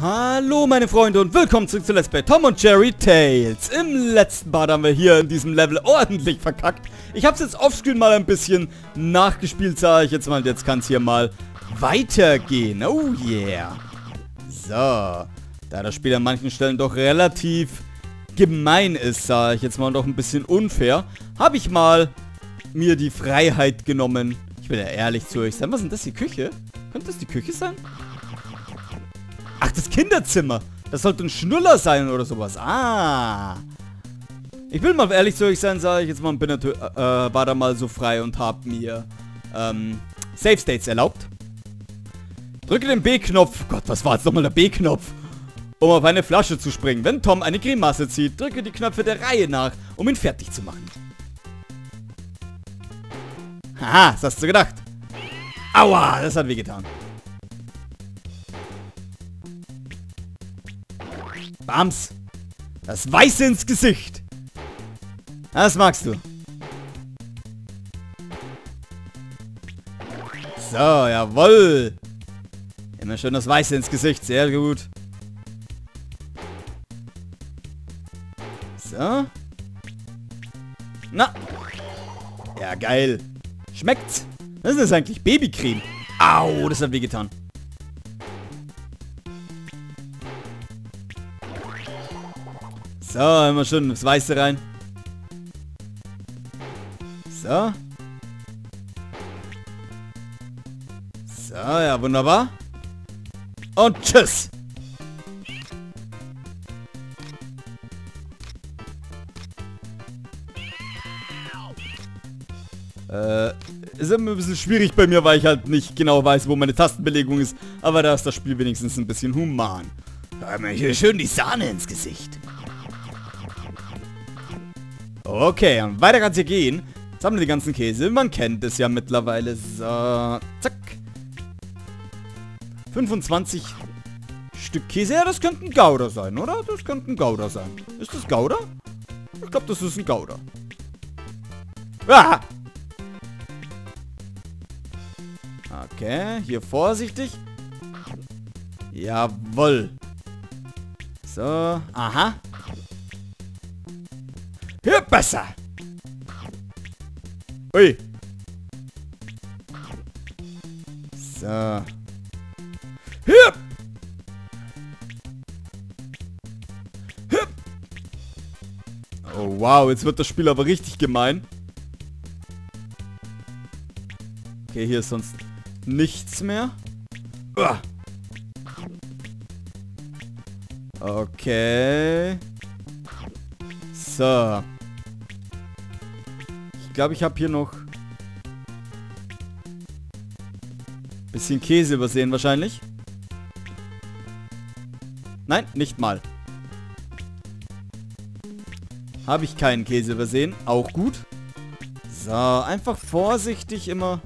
Hallo meine Freunde und willkommen zurück zu Let's Play Tom und Jerry Tales. Im letzten Part haben wir hier in diesem Level ordentlich verkackt. Ich habe es jetzt offscreen mal ein bisschen nachgespielt, sage ich jetzt mal. Jetzt kann es hier mal weitergehen. Oh yeah. So. Da das Spiel an manchen Stellen doch relativ gemein ist, sage ich jetzt mal, doch ein bisschen unfair, habe ich mal mir die Freiheit genommen. Ich will ja ehrlich zu euch sein. Was ist denn das, die Küche? Könnte das die Küche sein? Ach, das Kinderzimmer. Das sollte ein Schnuller sein oder sowas. Ah. Ich will mal ehrlich zu euch sein, sage ich jetzt mal, bin äh, war da mal so frei und habe mir ähm, Save States erlaubt. Drücke den B-Knopf. Gott, was war jetzt nochmal der B-Knopf? Um auf eine Flasche zu springen. Wenn Tom eine Grimasse zieht, drücke die Knöpfe der Reihe nach, um ihn fertig zu machen. Haha, das hast du gedacht. Aua, das hat wehgetan. Bams. Das Weiße ins Gesicht. Das magst du. So, jawoll. Immer schön das Weiße ins Gesicht. Sehr gut. So. Na. Ja, geil. Schmeckt's? Was ist das eigentlich? Babycreme. Au, das hat wehgetan. So, immer schön das Weiße rein. So. So, ja, wunderbar. Und tschüss. Äh, ist immer ein bisschen schwierig bei mir, weil ich halt nicht genau weiß, wo meine Tastenbelegung ist. Aber da ist das Spiel wenigstens ein bisschen human. Da haben wir hier schön die Sahne ins Gesicht. Okay, und weiter kann es hier gehen. Sammle die ganzen Käse. Man kennt es ja mittlerweile. So, zack. 25 Stück Käse. Ja, das könnte ein Gouda sein, oder? Das könnte ein Gouda sein. Ist das Gouda? Ich glaube, das ist ein Gouda. Ah! Okay, hier vorsichtig. Jawoll. So, aha. Besser. Ui. So. Hier. Hier. Oh, wow. Jetzt wird das Spiel aber richtig gemein. Okay, hier ist sonst nichts mehr. Uah. Okay. So. Ich glaube, ich habe hier noch... Bisschen Käse übersehen wahrscheinlich. Nein, nicht mal. Habe ich keinen Käse übersehen. Auch gut. So, einfach vorsichtig immer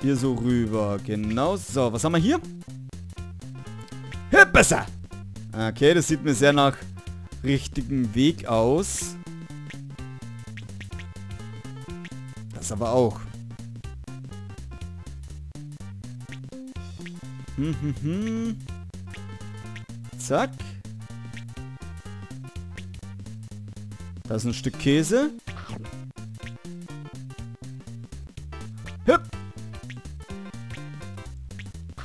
hier so rüber. Genau so. Was haben wir hier? Hier, besser. Okay, das sieht mir sehr nach richtigen Weg aus. Aber auch. Hm, hm, hm. Zack. Da ist ein Stück Käse. Hüpp.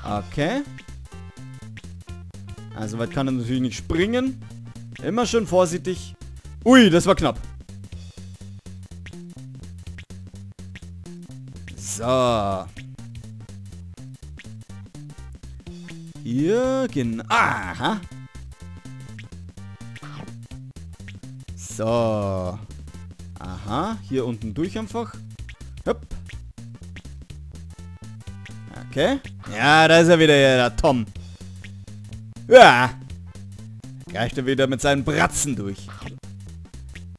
Okay. Also weit kann er natürlich nicht springen. Immer schön vorsichtig. Ui, das war knapp. So. Hier, genau. Aha. So. Aha, hier unten durch einfach. Hopp. Okay. Ja, da ist er wieder, der Tom. Ja. Greift er wieder mit seinen Bratzen durch.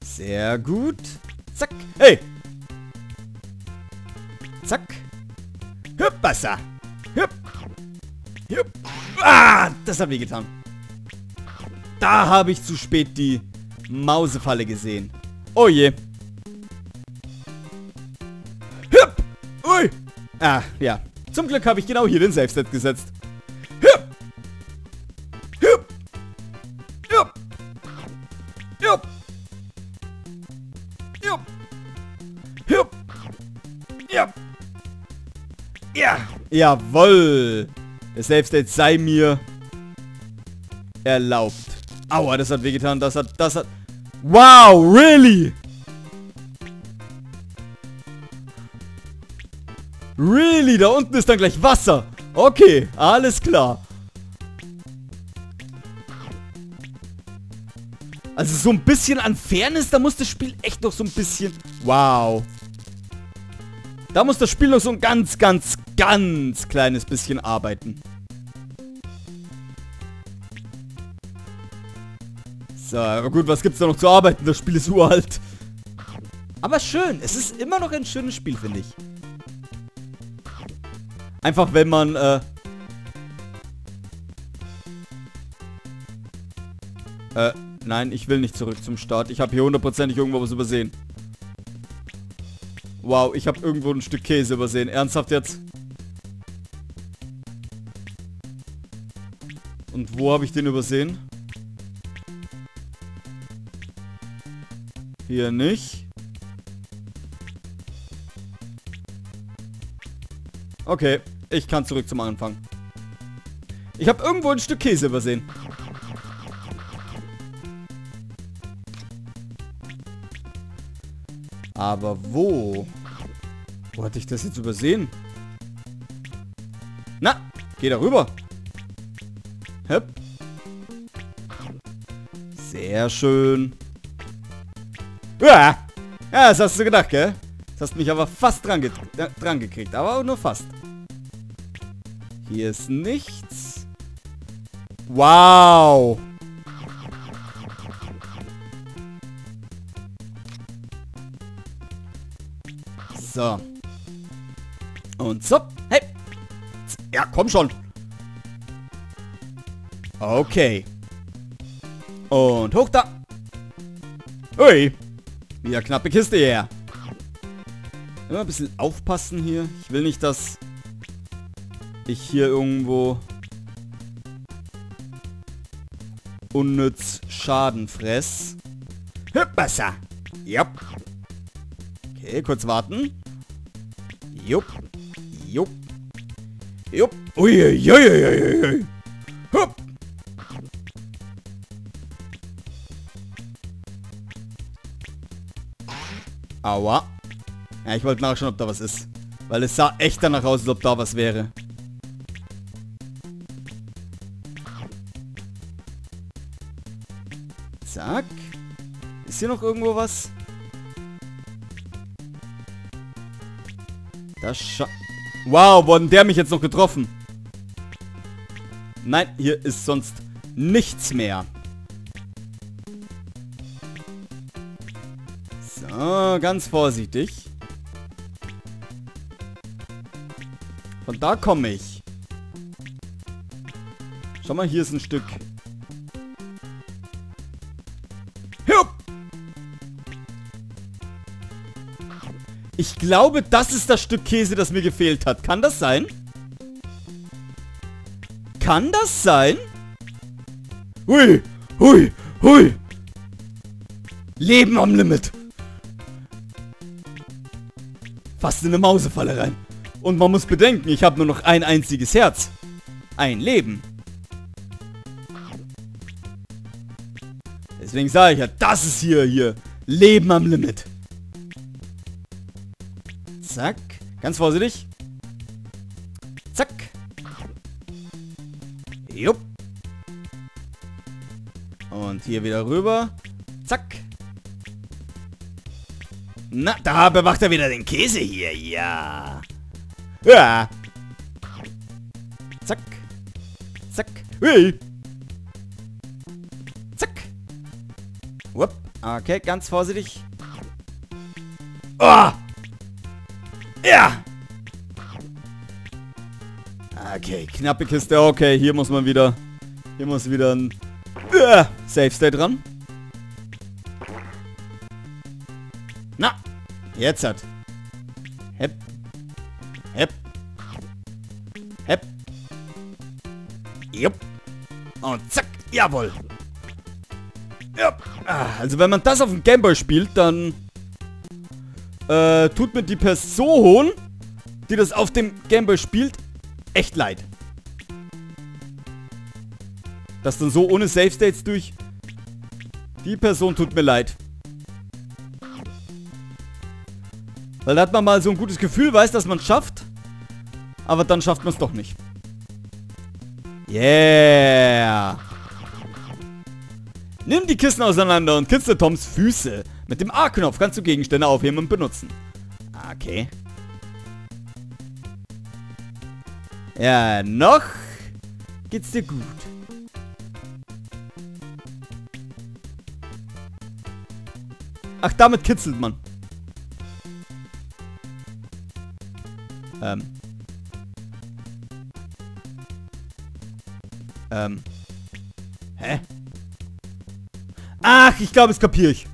Sehr gut. Zack. Hey. Hüppassa. Hüpp. Hüpp. Ah, das hat getan. Da habe ich zu spät die Mausefalle gesehen. Oh je. Hüpp. Ui. Ah, ja. Zum Glück habe ich genau hier den Safe-Set gesetzt. Jawoll. Der Safe State sei mir erlaubt. Aua, das hat wehgetan. Das hat, das hat... Wow, really? Really? Da unten ist dann gleich Wasser. Okay, alles klar. Also so ein bisschen an Fairness, da muss das Spiel echt noch so ein bisschen... Wow. Da muss das Spiel noch so ein ganz, ganz, ganz kleines bisschen arbeiten. So, aber gut, was gibt's da noch zu arbeiten? Das Spiel ist uralt. Aber schön. Es ist immer noch ein schönes Spiel, finde ich. Einfach, wenn man, äh... Äh, nein, ich will nicht zurück zum Start. Ich habe hier hundertprozentig irgendwo was übersehen. Wow, ich habe irgendwo ein Stück Käse übersehen. Ernsthaft jetzt? Und wo habe ich den übersehen? Hier nicht. Okay, ich kann zurück zum Anfang. Ich habe irgendwo ein Stück Käse übersehen. Aber wo? Wo hatte ich das jetzt übersehen? Na, geh da rüber. Sehr schön. Ja, das hast du gedacht, gell? Das hast mich aber fast dran, ge dran gekriegt, aber nur fast. Hier ist nichts. Wow. So. Und so. Hey. Ja, komm schon. Okay. Und hoch da. Ui. Wieder knappe Kiste her. Immer ein bisschen aufpassen hier. Ich will nicht, dass ich hier irgendwo unnütz Schaden fress. Hüppasa. Jupp. Okay, kurz warten. Jupp. Jupp. Jupp. Uiuiuiuiui. Hupp. Aua. Ja, ich wollte nachschauen, ob da was ist. Weil es sah echt danach aus, als ob da was wäre. Zack. Ist hier noch irgendwo was? Das scha... Wow, worden der mich jetzt noch getroffen? Nein, hier ist sonst nichts mehr. Ganz vorsichtig. Von da komme ich. Schau mal, hier ist ein Stück. Hup! Ich glaube, das ist das Stück Käse, das mir gefehlt hat. Kann das sein? Kann das sein? Hui, hui, hui. Leben am Limit. Fast in eine Mausefalle rein. Und man muss bedenken, ich habe nur noch ein einziges Herz. Ein Leben. Deswegen sage ich ja, das ist hier, hier. Leben am Limit. Zack. Ganz vorsichtig. Zack. Jupp. Und hier wieder rüber. Zack. Na, da bewacht er wieder den Käse hier. Ja. Ja. Zack. Zack. Hey. Zack. Wupp. Okay, ganz vorsichtig. Oh. Ja. Okay, knappe Kiste. Okay, hier muss man wieder... Hier muss wieder ein... Uh, Safe State dran. Jetzt hat. Hep. Hep. Hep. Jupp. Und zack. Jawohl. Ja. Ah, also wenn man das auf dem Gameboy spielt, dann äh, tut mir die Person, die das auf dem Gameboy spielt, echt leid. Das dann so ohne Safe States durch... Die Person tut mir leid. Weil da hat man mal so ein gutes Gefühl, weiß, dass man es schafft. Aber dann schafft man es doch nicht. Yeah. Nimm die Kissen auseinander und kitzle Toms Füße. Mit dem A-Knopf kannst du Gegenstände aufheben und benutzen. Okay. Ja, noch geht's dir gut. Ach, damit kitzelt man. Ähm. Ähm. Hä? Ach, ich glaube, es kapiere ich.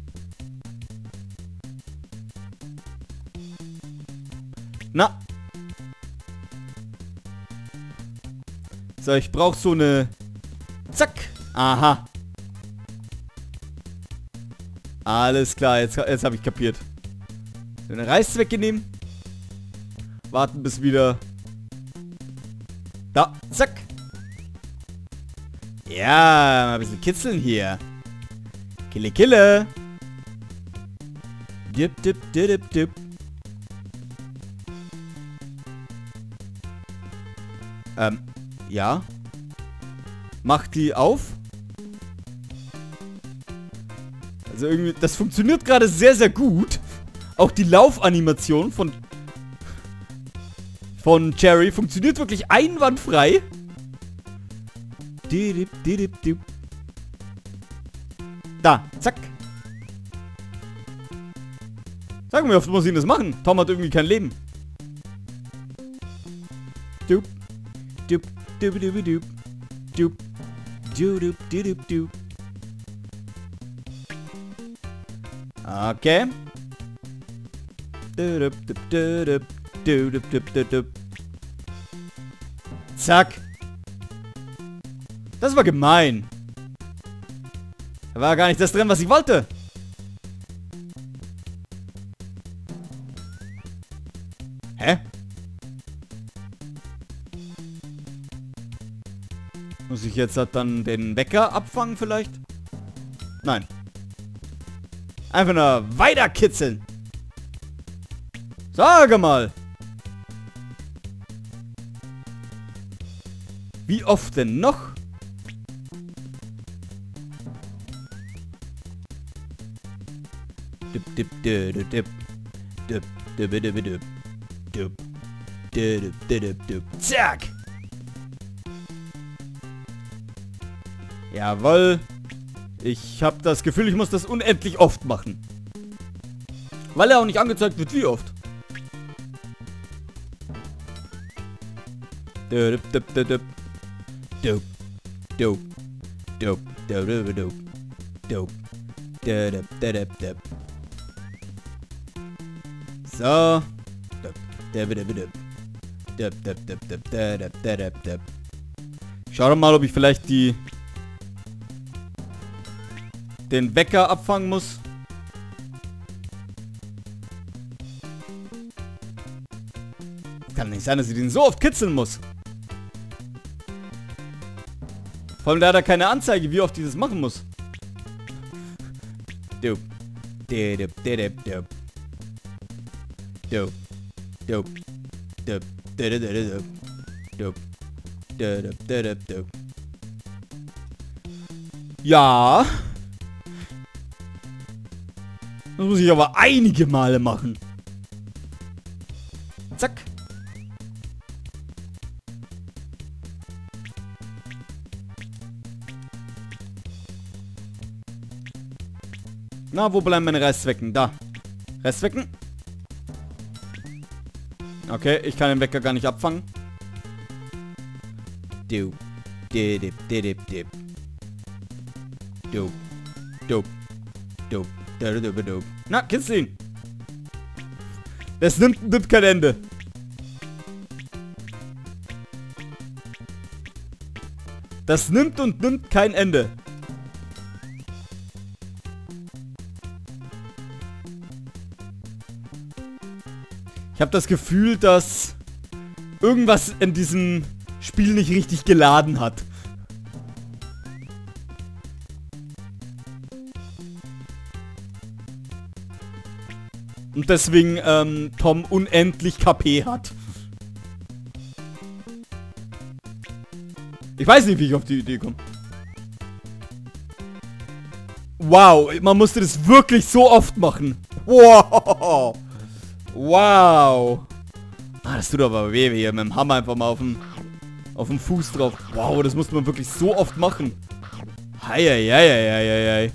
Na. So, ich brauche so eine... Zack. Aha. Alles klar, jetzt, jetzt habe ich kapiert. So eine Reißzwecke nehmen. Warten bis wieder... Da, zack. Ja, mal ein bisschen kitzeln hier. Kille, kille. Dip, dip, dip, dip, dip. Ähm, ja. Mach die auf. Also irgendwie, das funktioniert gerade sehr, sehr gut. Auch die Laufanimation von von Cherry funktioniert wirklich einwandfrei. Da, zack. Sagen wir, oft muss ich das machen. Tom hat irgendwie kein Leben. Dup. Dup. Dup. Dup. Dup. Dup. Dup. Dup. Dup. Dup. Okay. Dup. Dup. Dup. Dup. Zack. Das war gemein. Da war gar nicht das drin, was ich wollte. Hä? Muss ich jetzt dann den Wecker abfangen vielleicht? Nein. Einfach nur weiter kitzeln. Sage mal. Oft denn noch? Zack! Jawoll. Ich habe das Gefühl, ich muss das unendlich oft machen. Weil er auch nicht angezeigt wird, wie oft. Dip, dip, dip, dip dope, dope, dope, dope, dope, dope, dope, dope dope dope dope dope. So. Schau doch mal, ob ich vielleicht die den Wecker abfangen muss. Kann nicht sein, dass ich den so oft kitzeln muss. Vor allem, da hat er keine Anzeige, wie oft das machen muss. Dup. Dup. Dup. Dup. Dup. Dup. Dup. Dup. Dup. Dup. Dup. Dup. Ja. Das muss ich aber einige Male machen. Zack. Na, wo bleiben meine Restzwecken? Da. Restzwecken. Okay, ich kann den Wecker gar nicht abfangen. Du. Dip, dip, dip. Du. Du. Du. Du. Na, du ihn? Das nimmt, nimmt kein Ende. Das nimmt und nimmt kein Ende. Habe das Gefühl, dass irgendwas in diesem Spiel nicht richtig geladen hat. Und deswegen ähm, Tom unendlich KP hat. Ich weiß nicht, wie ich auf die Idee komme. Wow, man musste das wirklich so oft machen. Wow. Wow. Ah, das tut aber weh, hier mit dem Hammer einfach mal auf dem, auf dem Fuß drauf. Wow, das musste man wirklich so oft machen. Heieieieiei.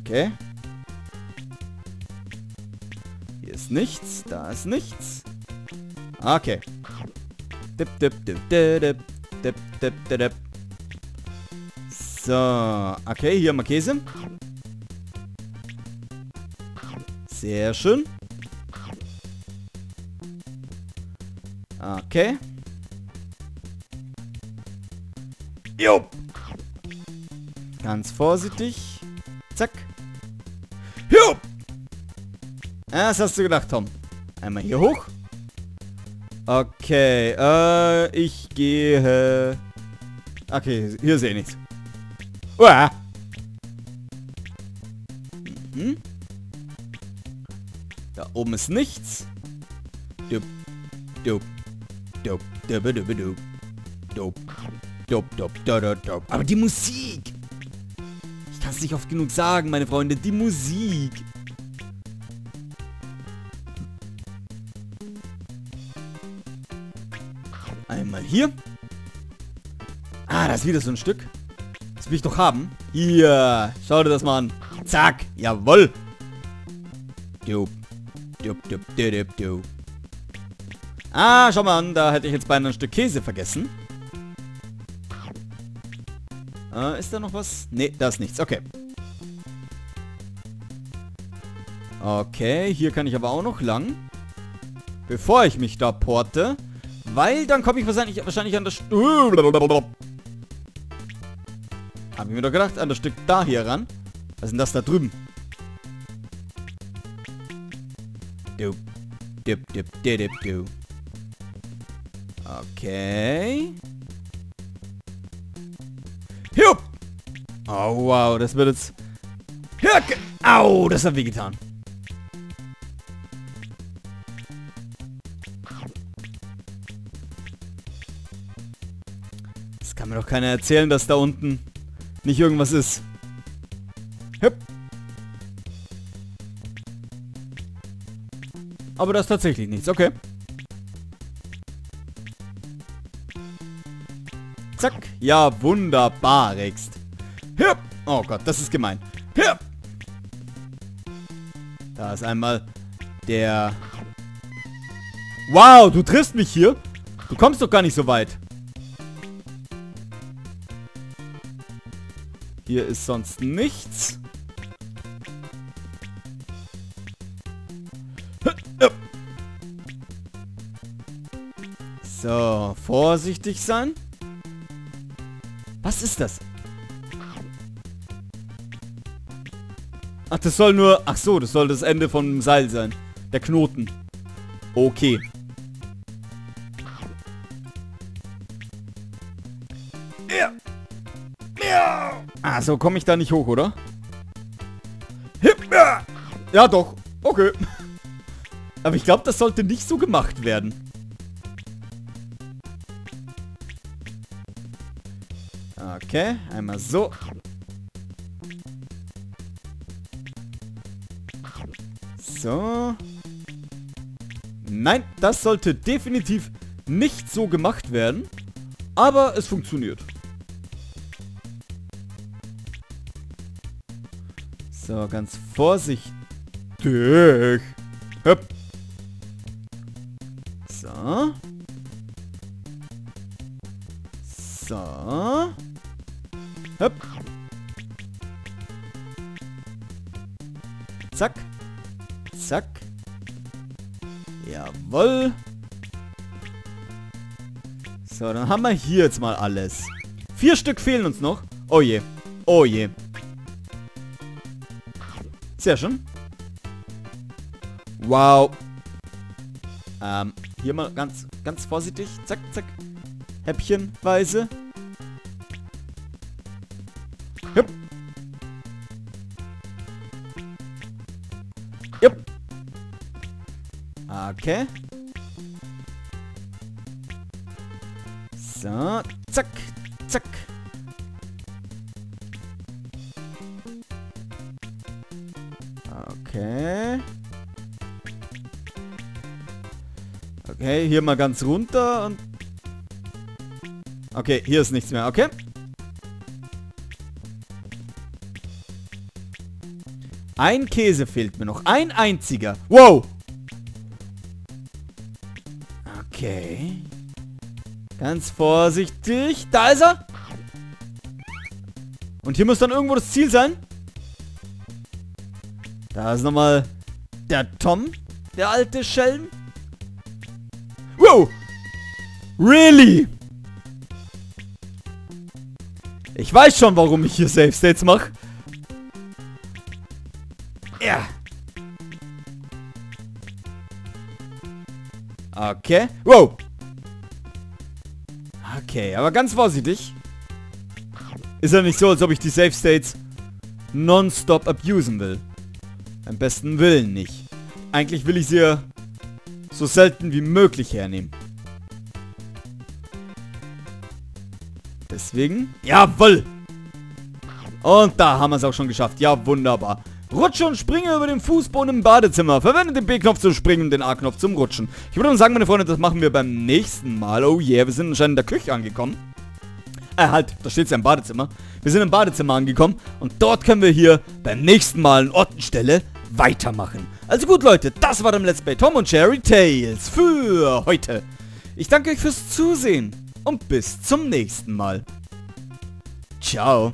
Okay. Hier ist nichts, da ist nichts. Okay. Dip, Dip, dip, dip, dip, dip, dip, dip, dip. So, okay, hier haben wir Käse. Sehr schön. Okay. Jo. Ganz vorsichtig. Zack. Jo. Was hast du gedacht, Tom? Einmal hier hoch. Okay, äh, ich gehe... Okay, hier sehe ich nichts. Uah. Mhm. Da oben ist nichts. Dup, dup, dup, dup, dup, dup, dup, dup, dup, dup, dup. Aber die Musik! Ich kann es nicht oft genug sagen, meine Freunde. Die Musik! Einmal hier. Ah, da ist wieder so ein Stück. Das will ich doch haben. Hier, schau dir das mal an. Zack, jawoll. Dup, dup, dup, dup. Ah, schau mal an, da hätte ich jetzt beinahe ein Stück Käse vergessen. Äh, ist da noch was? Ne, da ist nichts. Okay. Okay, hier kann ich aber auch noch lang. Bevor ich mich da porte. Weil dann komme ich wahrscheinlich, wahrscheinlich an das... Hab ich mir doch gedacht, an das Stück da hier ran. Was ist denn das da drüben? Du. Dip, dip, dip, dip, du. Okay. Hup! Oh, wow, das wird jetzt... Hürke! Au, das hat wehgetan. Das kann mir doch keiner erzählen, dass da unten nicht irgendwas ist. Hüpp. Aber das ist tatsächlich nichts. Okay. Zack. Ja, wunderbar, Rext. Hüpp. Oh Gott, das ist gemein. Hüpp. Da ist einmal der... Wow, du triffst mich hier. Du kommst doch gar nicht so weit. Hier ist sonst nichts. So, vorsichtig sein. Was ist das? Ach, das soll nur... Ach so, das soll das Ende vom Seil sein. Der Knoten. Okay. Ah, so komme ich da nicht hoch, oder? Ja, doch. Okay. Aber ich glaube, das sollte nicht so gemacht werden. Okay, einmal so. So. Nein, das sollte definitiv nicht so gemacht werden. Aber es funktioniert. So, ganz vorsichtig. Höpp. So. So. Höpp. Zack. Zack. Jawoll. So, dann haben wir hier jetzt mal alles. Vier Stück fehlen uns noch. Oh je. Oh je. Sehr schön. Wow. Ähm, hier mal ganz, ganz vorsichtig. Zack, zack. Häppchenweise. Jupp. Jupp. Okay. So, zack. Hier mal ganz runter und... Okay, hier ist nichts mehr, okay? Ein Käse fehlt mir noch. Ein einziger. Wow! Okay. Ganz vorsichtig. Da ist er. Und hier muss dann irgendwo das Ziel sein. Da ist nochmal der Tom, der alte Schelm. Really? Ich weiß schon, warum ich hier Safe States mache. Ja. Okay. Wow. Okay, aber ganz vorsichtig. Ist ja nicht so, als ob ich die Safe States nonstop abusen will. Am besten Willen nicht. Eigentlich will ich sie ja so selten wie möglich hernehmen. Deswegen, jawoll! Und da haben wir es auch schon geschafft. Ja, wunderbar. Rutsche und springe über den Fußboden im Badezimmer. Verwende den B-Knopf zum Springen und den A-Knopf zum Rutschen. Ich würde sagen, meine Freunde, das machen wir beim nächsten Mal. Oh yeah, wir sind anscheinend in der Küche angekommen. Äh, halt, da steht es ja im Badezimmer. Wir sind im Badezimmer angekommen und dort können wir hier beim nächsten Mal an Ort und Stelle weitermachen. Also gut, Leute, das war dann Let's Play Tom und Jerry Tales für heute. Ich danke euch fürs Zusehen und bis zum nächsten Mal. Ciao.